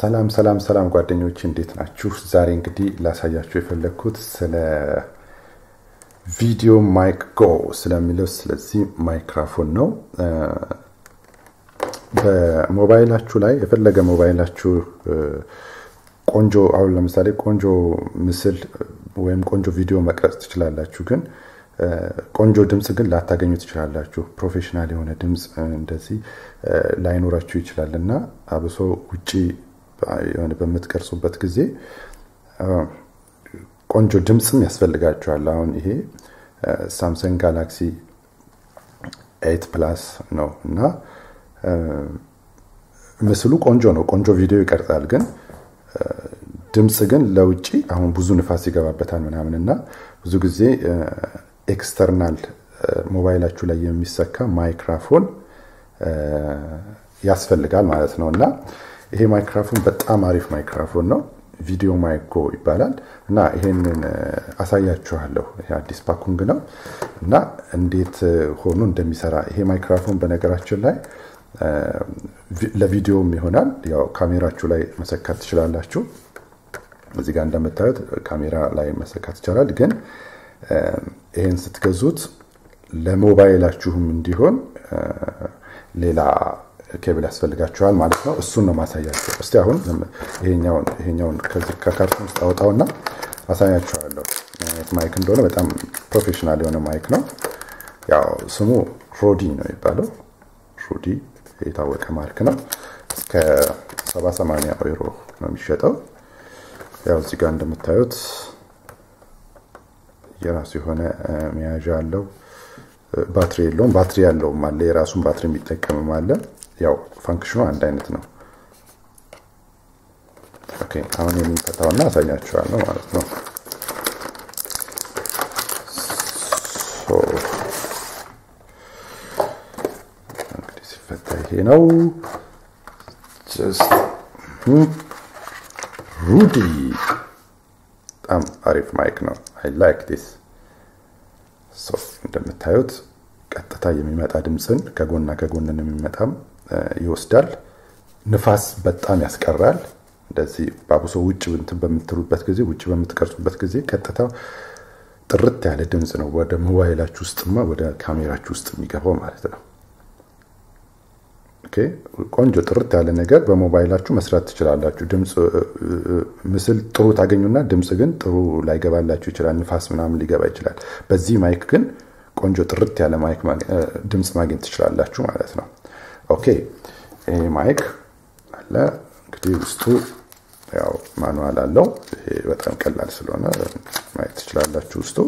ሰላም ሰላም ሰላም ጓደኞች እንዴት ናችሁ? ዛሬ እንግዲህ ላሳያችሁ የፈለግኩት ስለ ቪዲዮ ማይክ ጎ ስለሚለው ስለዚህ ማይክራፎን ነው። በሞባይላችሁ ላይ የፈለገ ሞባይላችሁ ቆንጆ አሁን ለምሳሌ ቆንጆ ምስል ወይም ቆንጆ ቪዲዮ መቅረጽ ትችላላችሁ፣ ግን ቆንጆ ድምፅ ግን ላታገኙ ትችላላችሁ። professional የሆነ ድምፅ እንደዚህ ላይኖራችሁ ይችላል እና አብሶ ውጭ የሆነ በምትቀርጹበት ጊዜ ቆንጆ ድምፅም ያስፈልጋችኋል። አሁን ይሄ ሳምሰንግ ጋላክሲ eight plus ነው እና ምስሉ ቆንጆ ነው፣ ቆንጆ ቪዲዮ ይቀርጻል። ግን ድምፅ ግን ለውጭ አሁን ብዙ ንፋስ ይገባበታል ምናምን እና ብዙ ጊዜ external ሞባይላችሁ ላይ የሚሰካ ማይክራፎን ያስፈልጋል ማለት ነው እና ይሄ ማይክራፎን በጣም አሪፍ ማይክራፎን ነው። ቪዲዮ ማይክ ጎ ይባላል እና ይሄንን አሳያችኋለሁ። ይሄ አዲስ Packung ነው እና እንዴት ሆኖ እንደሚሰራ ይሄ ማይክራፎን በነገራችን ላይ ለቪዲዮም ይሆናል። ያው ካሜራችሁ ላይ መሰካት ትችላላችሁ። እዚህ ጋር እንደምታዩት ካሜራ ላይ መሰካት ይቻላል። ግን ይሄን ስትገዙት ለሞባይላችሁም እንዲሆን ሌላ ኬብል ያስፈልጋችኋል ማለት ነው። እሱን ነው ማሳያችሁ። እስቲ አሁን ይሄኛውን ከዚህ ከካርቶን ውስጥ አወጣውና አሳያችኋለሁ ማይክ እንደሆነ። በጣም professional የሆነ ማይክ ነው። ያው ስሙ ሮዲ ነው የሚባለው። ሮዲ የታወቀ ማርክ ነው። እስከ ሰባ ሰማንያ ዩሮ ነው የሚሸጠው። ያው እዚህ ጋር እንደምታዩት የራሱ የሆነ መያዣ አለው። ባትሪ የለውም። ባትሪ ያለውም አለ። የራሱን ባትሪ የሚጠቀምም አለ። ያው function ኑ አንድ አይነት ነው። okay አሁን እፈታውና አሳያችኋለሁ ማለት ነው። እንግዲህ ሲፈታ ይሄ ነው። ሮዲ በጣም አሪፍ ማይክ ነው። I like this እንደምታዩት ቀጥታ የሚመጣ ድምፅን ከጎንና ከጎን የሚመጣም ይወስዳል። ንፋስ በጣም ያስቀራል። እንደዚህ በአብሶ ውጭ እንትን በምትሉበት ጊዜ ውጭ በምትቀርጹበት ጊዜ ቀጥታ ጥርት ያለ ድምፅ ነው ወደ ሞባይላችሁ ውስጥማ ወደ ካሜራችሁ ውስጥ የሚገባው ማለት ነው። ቆንጆ ጥርት ያለ ነገር በሞባይላችሁ መስራት ትችላላችሁ። ምስል ጥሩ ታገኙና ድምፅ ግን ጥሩ ላይገባላችሁ ይችላል። ንፋስ ምናምን ሊገባ ይችላል። በዚህ ማይክ ግን ቆንጆ ጥርት ያለ ማይክ ድምፅ ማግኘት ትችላላችሁ ማለት ነው። okay ይሄ ማይክ አለ እንግዲህ ውስጡ ያው manual አለው። ይሄ በጣም ቀላል ስለሆነ ማየት ትችላላችሁ ውስጡ።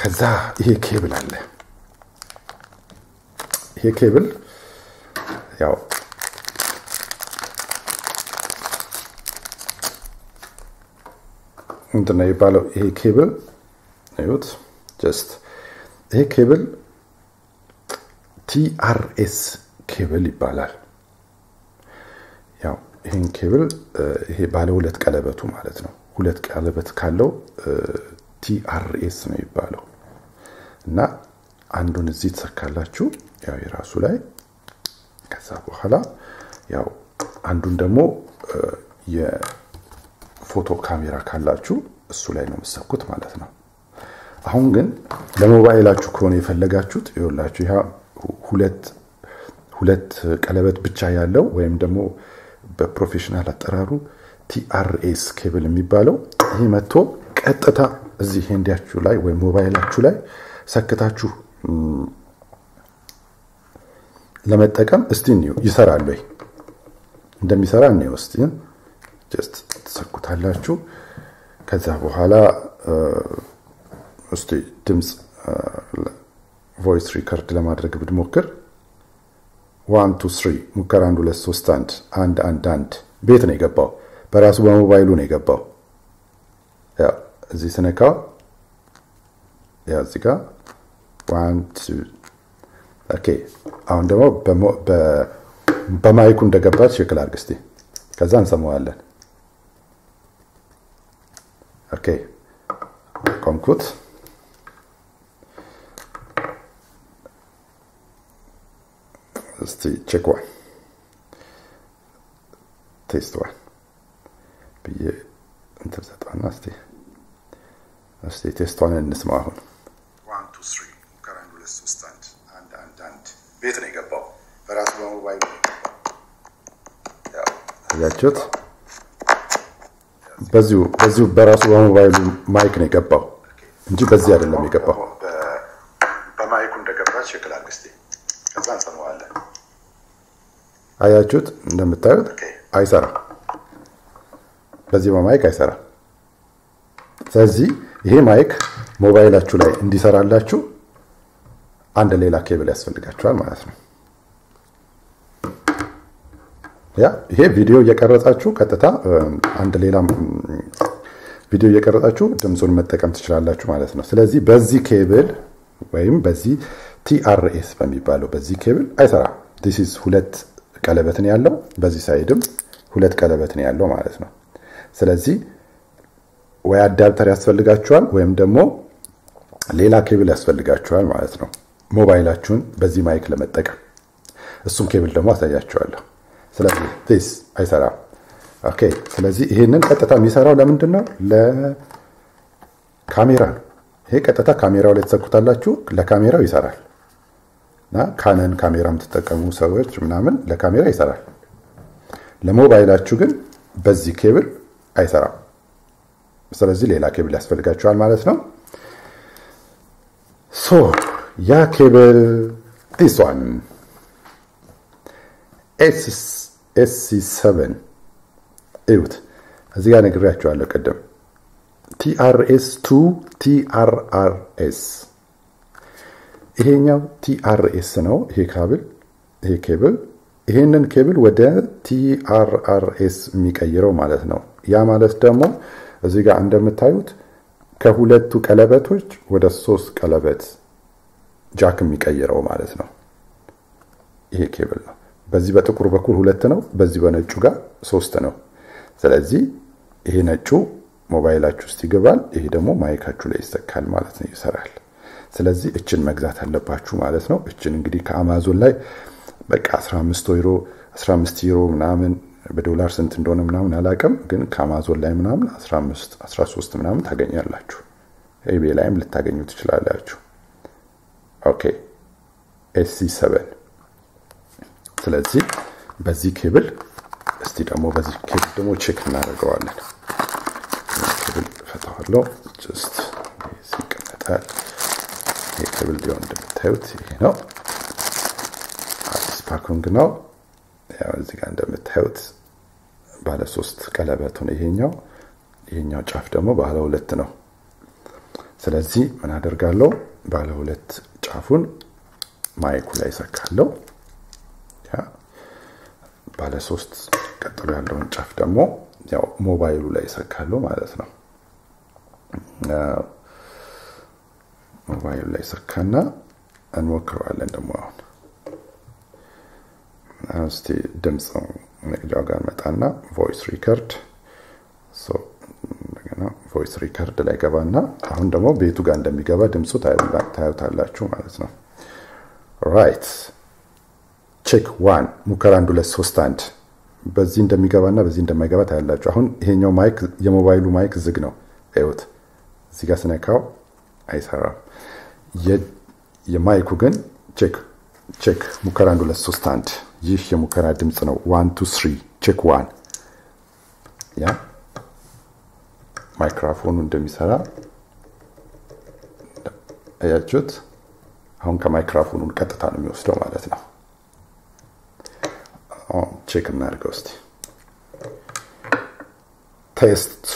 ከዛ ይሄ ኬብል አለ። ይሄ ኬብል ያው ምንድን ነው የሚባለው? ይሄ ኬብል እዩት። just ይሄ ኬብል TRS ኬብል ይባላል። ያው ይህን ኬብል ይሄ ባለ ሁለት ቀለበቱ ማለት ነው። ሁለት ቀለበት ካለው TRS ነው የሚባለው እና አንዱን እዚህ ትሰካላችሁ፣ ያው የራሱ ላይ ከዛ በኋላ ያው አንዱን ደግሞ የፎቶ ካሜራ ካላችሁ እሱ ላይ ነው የምትሰኩት ማለት ነው። አሁን ግን ለሞባይላችሁ ከሆነ የፈለጋችሁት ይኸውላችሁ ሁለት ሁለት ቀለበት ብቻ ያለው ወይም ደግሞ በ professional አጠራሩ TRS ኬብል የሚባለው ይህ መጥቶ ቀጥታ እዚህ Handy ያችሁ ላይ ወይም ሞባይላችሁ ላይ ሰክታችሁ ለመጠቀም እስቲ ይሰራል ወይ እንደሚሰራ እንየው እስቲ። just ትሰኩታላችሁ። ከዛ በኋላ እስቲ ድምፅ voice record ለማድረግ ብንሞክር one two three ሙከራ አንድ ሁለት ሶስት አንድ አንድ አንድ አንድ ቤት ነው የገባው። በራሱ በሞባይሉ ነው የገባው። እዚህ ስነካው ያው እዚህ አሁን ደግሞ በማይኩ እንደገባ check ላድርግ ከዛ እንሰማዋለን። okay እስቲ check one test one ብዬ እንትን ሰጠና እስቲ እስቲ test one እንስማ። አሁን one two three ሙከራ አንድ ሁለት ሶስት አንድ አንድ አንድ አንድ ቤት ነው የገባው በራሱ በሞባይል ነው ያያችሁት። በዚሁ በዚሁ በራሱ በሞባይሉ ማይክ ነው የገባው እንጂ በዚህ አይደለም የገባው። በማይኩ እንደገባ check ላድርግ እስቲ፣ ከዛ እንሰማዋለን። አያችሁት? እንደምታዩት አይሰራም። በዚህ በማይክ አይሰራም። ስለዚህ ይሄ ማይክ ሞባይላችሁ ላይ እንዲሰራላችሁ አንድ ሌላ ኬብል ያስፈልጋችኋል ማለት ነው። ያ ይሄ ቪዲዮ እየቀረጻችሁ ቀጥታ አንድ ሌላ ቪዲዮ እየቀረጻችሁ ድምፁን መጠቀም ትችላላችሁ ማለት ነው። ስለዚህ በዚህ ኬብል ወይም በዚህ TRS በሚባለው በዚህ ኬብል አይሰራም። this is ቀለበትን ያለው በዚህ side ም ሁለት ቀለበትን ያለው ማለት ነው። ስለዚህ ወይ adapter ያስፈልጋችኋል ወይም ደግሞ ሌላ ኬብል ያስፈልጋችኋል ማለት ነው። ሞባይላችሁን በዚህ ማይክ ለመጠቀም እሱም ኬብል ደግሞ አሳያችኋለሁ። ስለዚህ ስ አይሰራም። ስለዚህ ይሄንን ቀጥታ የሚሰራው ለምንድን ነው? ለካሜራ ነው። ይሄ ቀጥታ ካሜራው ላይ ትሰኩታላችሁ፣ ለካሜራው ይሰራል። እና Canon ካሜራ የምትጠቀሙ ሰዎች ምናምን ለካሜራ ይሰራል። ለሞባይላችሁ ግን በዚህ ኬብል አይሰራም። ስለዚህ ሌላ ኬብል ያስፈልጋችኋል ማለት ነው። so ያ ኬብል this one SC seven እዩት። እዚህ ጋር ነግሬያችኋለሁ ቅድም TRS to TRRS ይሄኛው TRS ነው። ይሄ Kabel ይሄ ኬብል ይሄንን ኬብል ወደ TRRS የሚቀይረው ማለት ነው። ያ ማለት ደግሞ እዚህ ጋር እንደምታዩት ከሁለቱ ቀለበቶች ወደ ሶስት ቀለበት ጃክ የሚቀይረው ማለት ነው። ይሄ ኬብል ነው። በዚህ በጥቁር በኩል ሁለት ነው፣ በዚህ በነጩ ጋር ሶስት ነው። ስለዚህ ይሄ ነጩ ሞባይላችሁ ውስጥ ይገባል፣ ይሄ ደግሞ ማይካችሁ ላይ ይሰካል ማለት ነው፣ ይሰራል። ስለዚህ እችን መግዛት አለባችሁ ማለት ነው። እችን እንግዲህ ከአማዞን ላይ በቃ 15 ዩሮ 15 ዩሮ ምናምን በዶላር ስንት እንደሆነ ምናምን አላውቅም፣ ግን ከአማዞን ላይ ምናምን 15 13 ምናምን ታገኛላችሁ። eBay ላይም ልታገኙ ትችላላችሁ። okay SC 7 ስለዚህ በዚህ ኬብል እስቲ ደግሞ በዚህ ኬብል ደግሞ check እናደርገዋለን። ኬብል ፈታዋለሁ። just ይቀመጣል። ኬብል ሊሆን እንደምታዩት ይሄ ነው። አዲስ packing ነው። ያው እዚህ ጋር እንደምታዩት ባለ ሶስት ቀለበት ነው ይሄኛው። ይሄኛው ጫፍ ደግሞ ባለ ሁለት ነው። ስለዚህ ምን አደርጋለሁ? ባለ ሁለት ጫፉን ማይኩ ላይ ሰካለሁ። ባለ ሶስት ቀጥሎ ያለውን ጫፍ ደግሞ ያው ሞባይሉ ላይ ሰካለሁ ማለት ነው። ሞባይሉ ላይ ሰካና እንሞክረዋለን። ደግሞ አሁን እስቲ ድምፅ መቅጃው ጋር መጣና voice record እንደገና voice record ላይ ገባና አሁን ደግሞ ቤቱ ጋር እንደሚገባ ድምፁ ታዩታላችሁ ማለት ነው። right check one ሙከራ አንድ ሁለት ሶስት አንድ በዚህ እንደሚገባና በዚህ እንደማይገባ ታያላችሁ። አሁን ይሄኛው ማይክ የሞባይሉ ማይክ ዝግ ነው። ይኸውት እዚህ ጋር ስነካው አይሰራም። የማይኩ ግን check check ሙከራ አንድ ሁለት ሶስት አንድ ይህ የሙከራ ድምፅ ነው። one two three check one ያ ማይክሮፎኑ እንደሚሰራ አያችሁት። አሁን ከማይክሮፎኑን ቀጥታ ነው የሚወስደው ማለት ነው። check እናድርገው እስቲ። test two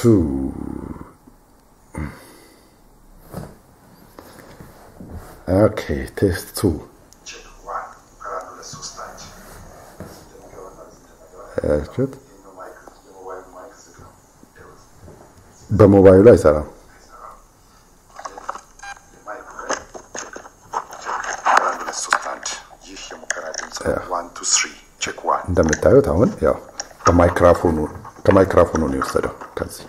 okay፣ test two በሞባይሉ አይሰራም። እንደምታዩት አሁን ያው በማይክሮፎኑ ከማይክሮፎኑ ነው የወሰደው ከዚህ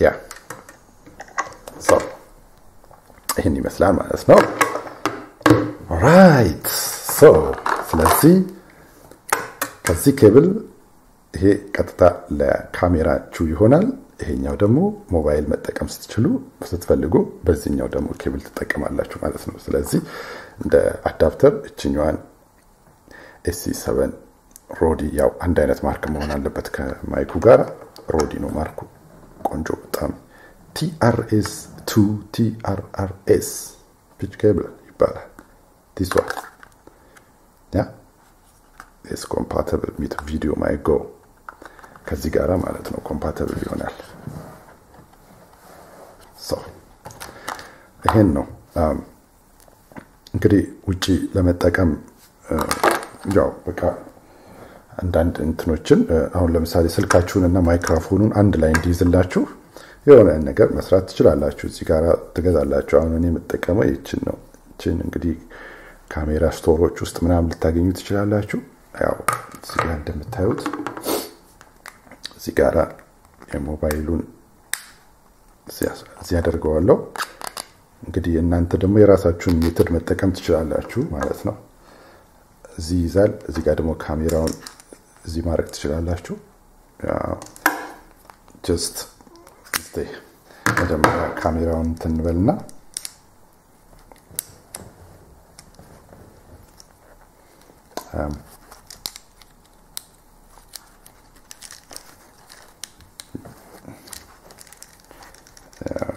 ያ ይህን ይመስላል ማለት ነው። ስለዚህ ከዚህ ኬብል ይሄ ቀጥታ ለካሜራችሁ ይሆናል። ይሄኛው ደግሞ ሞባይል መጠቀም ስትችሉ ስትፈልጉ በዚህኛው ደግሞ ኬብል ትጠቀማላችሁ ማለት ነው። ስለዚህ እንደ adapter እችኛዋን SC7 Rode ያው አንድ አይነት ማርክ መሆን አለበት ከማይኩ ጋር Rode ነው ማርኩ። ቆንጆ በጣም TRS to TRRS patch cable ይባላል። this one yeah is compatible with VideoMic Go ከዚህ ጋራ ማለት ነው compatible ይሆናል። ይሄን ነው እንግዲህ ውጪ ለመጠቀም ያው በቃ አንዳንድ እንትኖችን አሁን ለምሳሌ ስልካችሁን እና ማይክሮፎኑን አንድ ላይ እንዲይዝላችሁ የሆነ ነገር መስራት ትችላላችሁ። እዚህ ጋር ትገዛላችሁ። አሁን እኔ የምጠቀመው ይችን ነው። ይችን እንግዲህ ካሜራ store ኦች ውስጥ ምናምን ልታገኙ ትችላላችሁ። ያው እዚህ ጋር እንደምታዩት እዚህ ጋር የሞባይሉን እዚህ ያደርገዋለሁ። እንግዲህ እናንተ ደግሞ የራሳችሁን method መጠቀም ትችላላችሁ ማለት ነው። እዚህ ይዛል። እዚህ ጋር ደግሞ ካሜራውን እዚህ ማድረግ ትችላላችሁ። ጀስት መጀመሪያ ካሜራውን ትንበልና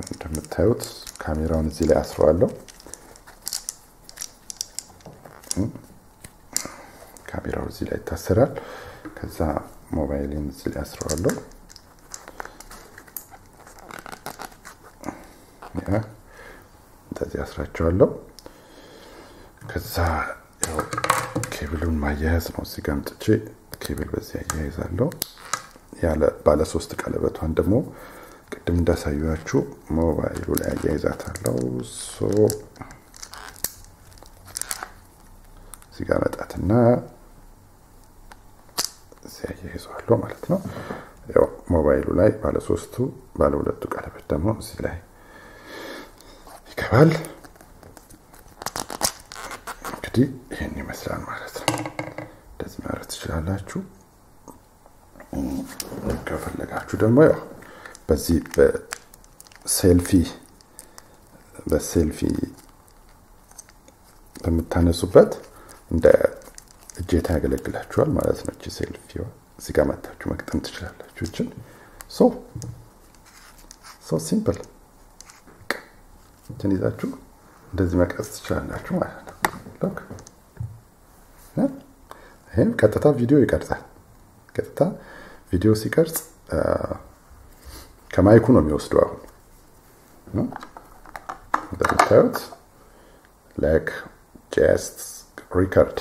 እንደምታዩት ካሜራውን እዚህ ላይ አስረዋለሁ። ካሜራው እዚህ ላይ ይታሰራል። ከዛ ሞባይልን እዚህ ላይ አስረዋለሁ። እንደዚህ አስራቸዋለሁ። ከዛ ያው ኬብሉን ማያያዝ ነው። እዚህ ጋር አምጥቼ ኬብል በዚህ አያይዛለሁ። ያለ ባለ ቀለበቷን ደግሞ ቅድም እንዳሳያችሁ ሞባይሉ ላይ አያይዛታለሁ። እዚህ ጋር መጣትና እዚህ ማለት ነው። ያው ሞባይሉ ላይ ባለ ሶስቱ ቀለበት ደግሞ እዚህ ላይ ይገባል። እንግዲህ ይህን ይመስላል ማለት ነው። እንደዚህ ማድረግ ትችላላችሁ። ከፈለጋችሁ ደግሞ ያው በዚህ በሴልፊ በሴልፊ በምታነሱበት እንደ እጀታ ያገለግላችኋል ማለት ነው። እቺ ሴልፊዋ እዚህ ጋር መታችሁ መግጠም ትችላላችሁ። እችን so so simple እችን ይዛችሁ እንደዚህ መቅረጽ ትችላላችሁ ማለት ነው። ይህም ቀጥታ ቪዲዮ ይቀርጻል። ቀጥታ ቪዲዮ ሲቀርጽ ከማይኩ ነው የሚወስደው። አሁን እንደምታዩት like just record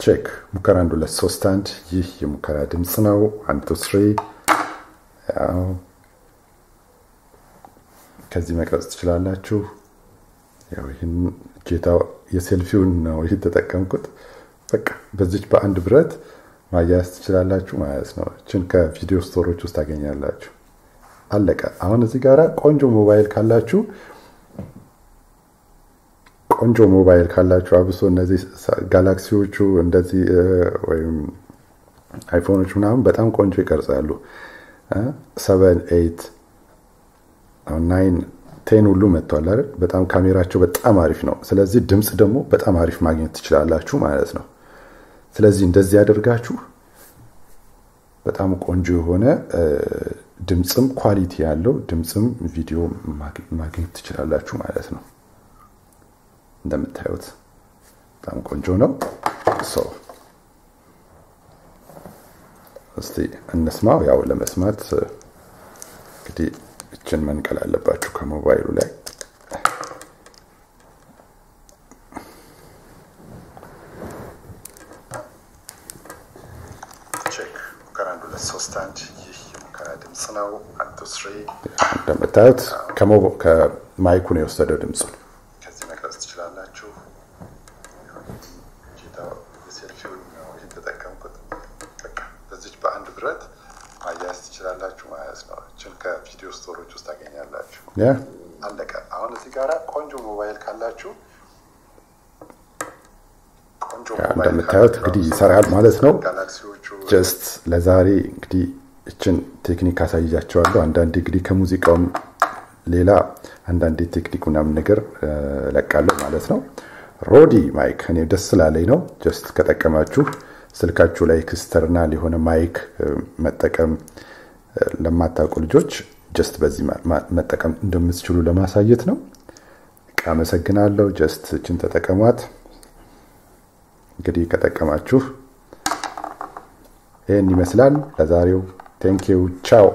check ሙከራ አንድ ሁለት ሶስት አንድ ይህ የሙከራ ድምፅ ነው። አንድ two three ያው ከዚህ መቅረጽ ትችላላችሁ። ያው ይህን ጌታው የሴልፊውን ነው ይህ ተጠቀምኩት። በቃ በዚች በአንድ ብረት ማያያዝ ትችላላችሁ ማለት ነው። እችን ከቪዲዮ store ኦች ውስጥ ታገኛላችሁ። አለቀ። አሁን እዚህ ጋር ቆንጆ ሞባይል ካላችሁ ቆንጆ ሞባይል ካላችሁ አብሶ እነዚህ ጋላክሲዎቹ እንደዚህ ወይም አይፎኖች ምናምን በጣም ቆንጆ ይቀርጻሉ። seven eight nine ten ሁሉ መጥቷል አይደል? በጣም ካሜራቸው በጣም አሪፍ ነው። ስለዚህ ድምፅ ደግሞ በጣም አሪፍ ማግኘት ትችላላችሁ ማለት ነው። ስለዚህ እንደዚህ ያደርጋችሁ በጣም ቆንጆ የሆነ ድምፅም ኳሊቲ ያለው ድምፅም ቪዲዮ ማግኘት ትችላላችሁ ማለት ነው። እንደምታዩት በጣም ቆንጆ ነው። እስቲ እንስማው። ያው ለመስማት እንግዲህ እችን መንቀል አለባችሁ ከሞባይሉ ላይ እንደምታዩት ከማይኩ ነው የወሰደው ድምፁን። ከዚህ መቅረጽ ትችላላችሁ። የሴልፊውን ነው የተጠቀምኩት። በዚች በአንድ ብረት ማያያዝ ትችላላችሁ ማለት ነው። እችን ከቪዲዮ ስቶሮች ውስጥ ታገኛላችሁ። አለቀ። አሁን እዚህ ጋር ቆንጆ ሞባይል ካላችሁ እንደምታዩት እንግዲህ ይሰራል ማለት ነው። just ለዛሬ እንግዲህ እችን ቴክኒክ አሳያችኋለሁ። አንዳንዴ እንግዲህ ከሙዚቃውም ሌላ አንዳንዴ ቴክኒክ ምናምን ነገር እለቃለሁ ማለት ነው። Rode mic እኔ ደስ ስላለኝ ነው። just ከጠቀማችሁ ስልካችሁ ላይ external የሆነ mic መጠቀም ለማታውቁ ልጆች just በዚህ መጠቀም እንደምትችሉ ለማሳየት ነው። አመሰግናለሁ። just እችን ተጠቀሟት። እንግዲህ ከጠቀማችሁ ይህን ይመስላል ለዛሬው። ቴንኪው ቻው።